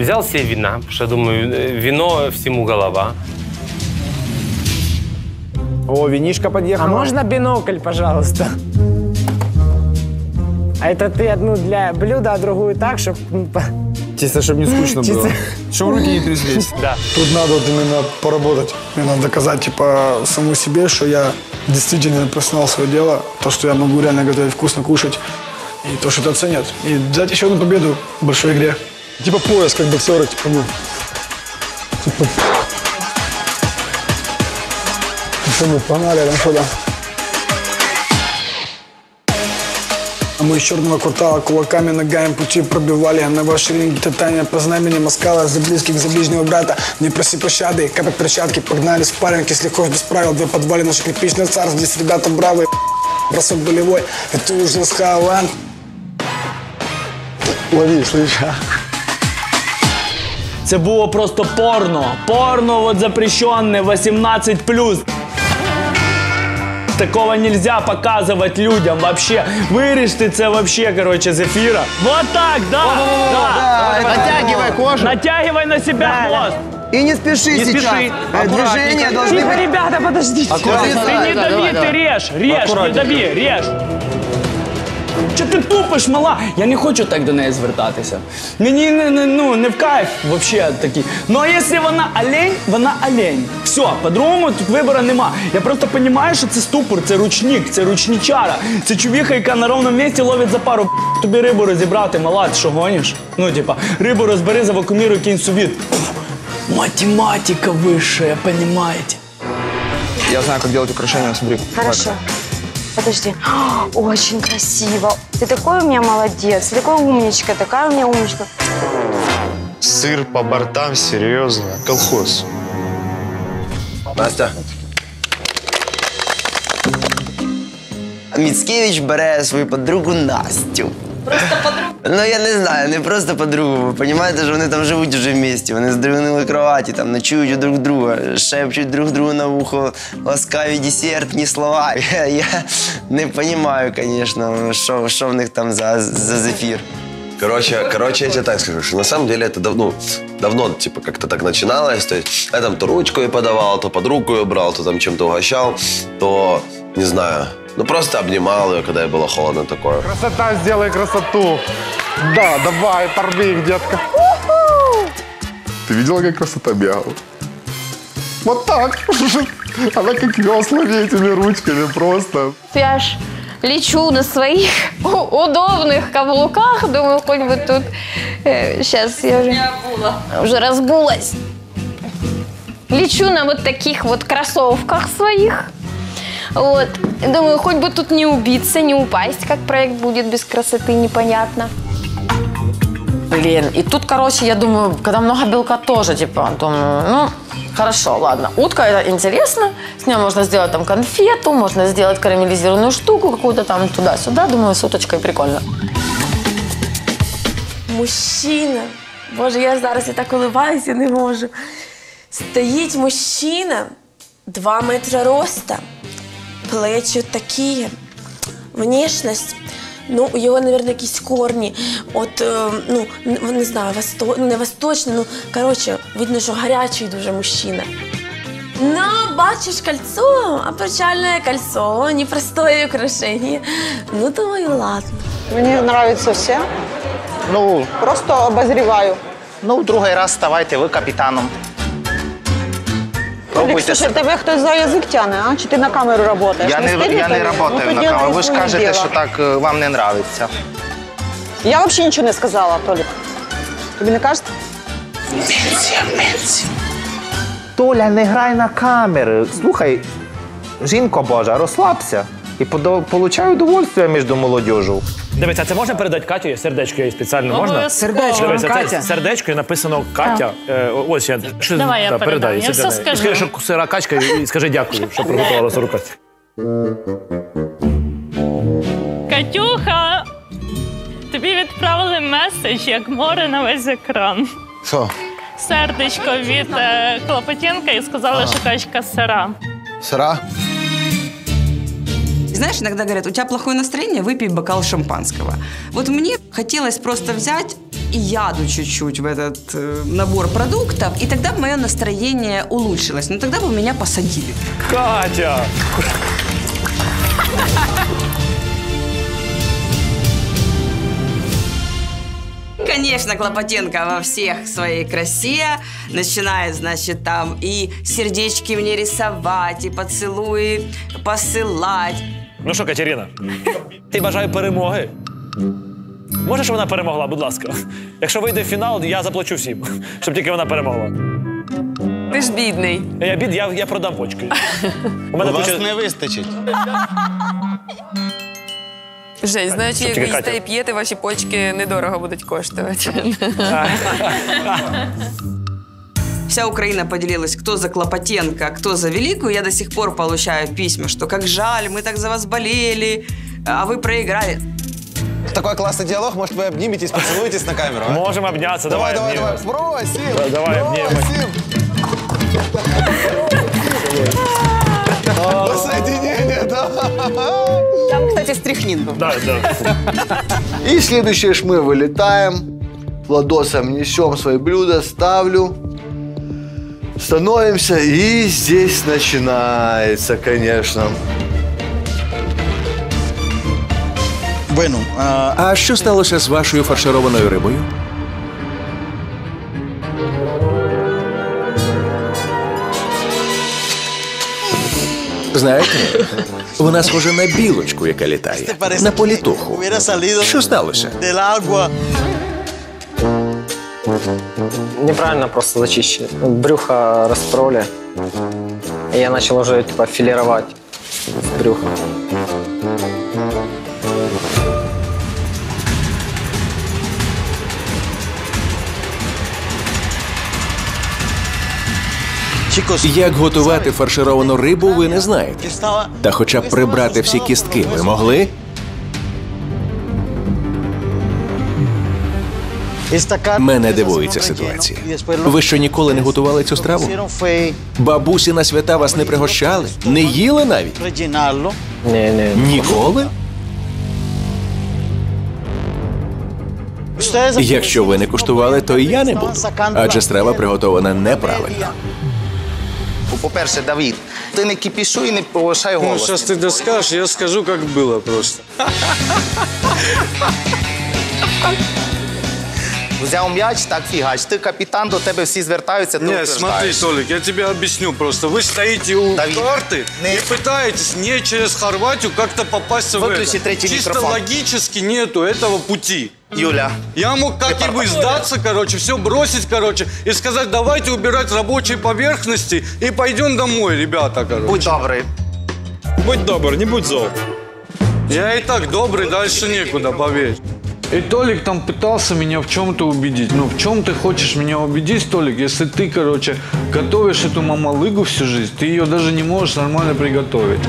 Взял себе вина, потому что, думаю, э, вино всему голова. О, винишка А подъехала. можно бинокль, пожалуйста? А это ты одну для блюда, а другую так, чтобы... Чисто, чтобы не скучно Чисто. было. Чтобы руки не тряслись. Да. Тут надо вот именно поработать. Мне надо доказать, типа, саму себе, что я действительно профессионал своего дела, то, что я могу реально готовить вкусно кушать, и то, что это оценят. И взять еще одну победу в большой игре. Типа пояс, как боксера, типа, ну. Типа... Что, мы погнали, там там? А мы из черного квартала кулаками, ногами пути пробивали. На ваши ринги татания по знамени Москала. За близких, за ближнего брата. Не проси пощады, капать перчатки. Погнали спарринг, если хочешь без правил. Две подвали наших кирпичных царств Здесь ребята бравые. Бросок болевой, это уже схаван Лови, слышь, а? Це було просто порно. Порно вот запрещенне 18+. Такого нельзя показывать людям вообще. Вырежьте це вообще, короче, з ефіра. Вот так, да. да. Натягивай кожу. Натягивай на себя хвост. И не спеши Не сейчас. спеши. Э, Движения должны Тихо, быть... ребята, подождите. Ты не дави, ты режь, режь, не дави, режь. Що ти тупиш, мала? Я не хочу так до неї звертатися. Мені не, не, ну, не в кайф взагалі такі. Ну а якщо вона олень, вона олень. Все, по-другому тут вибору нема. Я просто розумію, що це ступор, це ручник, це ручничара. Це чувіха, яка на ровному місці ловить за пару. Тобі рибу розібрати, мала, ти що гониш? Ну, типа, рибу розбери, завакуміруй, кинь сувіт. Математика высшая, понимаете? Я знаю, как делать украшения, смотри. Хорошо. Подожди. Очень красиво. Ты такой у меня молодец, ты такой умничка, такая у меня умничка. Сыр по бортам, серьезно. Колхоз. Настя. Міцкевич бере свою подругу Настю. Просто подругу? Ну я не знаю, не просто подругу. Ви розумієте, що вони там живуть уже в місті. Вони здривнили кроваті, там ночують у друг друга, шепчуть друг другу на вухо ласкаві десертні слова. Я, я не розумію, звісно, що, що в них там за, за зефір. Короче, короче, я тебе так скажу, что на самом деле это давно, давно типа как-то так начиналось. То есть я там то ручку ей подавал, то под руку ее брал, то там чем-то угощал, то, не знаю, ну просто обнимал ее, когда ей было холодно такое. Красота, сделай красоту. Да, давай, порви их, детка. Ты видела, как красота бегала? Вот так. Она как веслами этими ручками просто. Я ж лечу на своих удобных каблуках, думаю, хоть бы тут... сейчас я уже... Уже разбулась. Лечу на вот таких вот кроссовках своих. Вот. Думаю, хоть бы тут не убиться, не упасть, как проект будет без красоты, непонятно. Блин, и тут, короче, я думаю, когда много белка тоже, типа, думаю, ну, хорошо, ладно. Утка это интересно, с нее можно сделать там конфету, можно сделать карамелизированную штуку какую-то там туда-сюда. Думаю, с уточкой прикольно. Мужчина. Боже, я зараз я так уливаюся, не можу. Стоїть мужчина, 2 метри роста, плечі такі, внешність. Ну, у його, мабуть, якісь корні. От, е, ну, не, знаю, восто... ну, не восточний, ну, коротше, видно, що гарячий дуже мужчина. Ну, бачиш кольцо, обручальное кольцо, непростое украшение. Ну, думаю, ладно. Мені подобаються всі. Ну, Просто обозріваю. ну, другий раз ставайте ви капітаном. Пробуйте слушай, тебе хтось за язик тяне, а? Чи ти на камеру працюєш? Я не, стидно я не тобі? працюю ну, на тоді камеру. Ви ж своє кажете, діло. що так е, вам не подобається. Я взагалі нічого не сказала, Толік. Тобі не кажете? Толя, не грай на камери. Слухай, жінко Божа, розслабся і подо- получай удовольствие між молодежю. Дивися, це можна передати Каті? Сердечко їй спеціально можна? Обов'язково. Сердечко, Дивися, це Катя. сердечко і написано Катя. Е, ось я. Що, Давай я та, передам, я це все для неї. скажу. Скажи, що сира качка і скажи дякую, що приготувала сиру качку. Катюха, тобі відправили меседж, як море на весь екран. Що? Сердечко від е, Клопотінка і сказали, що качка сира. Сира? Знаешь, иногда говорят, у тебя плохое настроение, выпей бокал шампанского. Вот мне хотелось просто взять и яду чуть-чуть в этот э, набор продуктов, и тогда бы мое настроение улучшилось. Но тогда бы меня посадили. Катя! Конечно, Клопотенко во всех своей красе начинает, значит, там и сердечки мне рисовать, и поцелуи посылать. Ну що, Катерина, ти бажаю перемоги. Може, щоб вона перемогла, будь ласка. Якщо вийде в фінал, я заплачу всім, щоб тільки вона перемогла. Ти ж бідний. Я бід, я, я продам почки. У мене Вас куча- не вистачить. Жень, знаючи, як ви Катя. їсте і п'єте, ваші почки недорого будуть коштувати. Вся Украина поделилась, кто за Клопотенко, а кто за Великую. Я до сих пор получаю письма, что как жаль, мы так за вас болели, а вы проиграли. Такой классный диалог, может, вы обниметесь, поцелуетесь на камеру? а? Можемо обнятися, давай, Давай, давай, давай. Просим! Да, давай, обнімемось. Воссоединение, да! Там, кстати, стряхнин был. Да, да. И следующее ж мы вылетаем, ладосом несем свои блюда, ставлю, становимся, и здесь начинается, конечно. Bueno, а що сталося з вашою фаршированою рибою? Знаєте, вона схожа на білочку, яка літає. На політуху. Що сталося? Неправильно просто зачищили. Брюхо распроли. И я начал уже типа филировать брюхо. Як готувати фаршировану рибу, ви не знаєте. Та хоча б прибрати всі кістки ви могли? Мене дивує ця ситуація. Ви що ніколи не готували цю страву? Бабусі на свята вас не пригощали? Не їли навіть? Ніколи? Якщо ви не куштували, то і я не буду. Адже страва приготована неправильно. По-перше, Давід, ти не кипішуй і не повишай Ну, голос. сейчас ты доскажешь, я скажу, как было просто. Взяв м'яч, так фігач. Ти капітан, до тебе всі звертаються, ти Не, смотри, утверждаєш. Толик, я тебе объясню просто. Вы стоите у карты и пытаетесь не через Хорватию как-то попасть в Выключи это. третий Чисто микрофон. логически нету этого пути. Юля. Я мог, как и вы, сдаться, короче, все бросить, короче, и сказать, давайте убирать рабочие поверхности и пойдем домой, ребята, короче. Будь добрий. Будь добр, не будь зол. Я и так добрый, дальше некуда, поверь. И Толик там пытался меня в чем-то убедить. Ну, в чем ты хочешь меня убедить, Толик, если ты, короче, готовишь эту мамалыгу всю жизнь, ты ее даже не можешь нормально приготовить.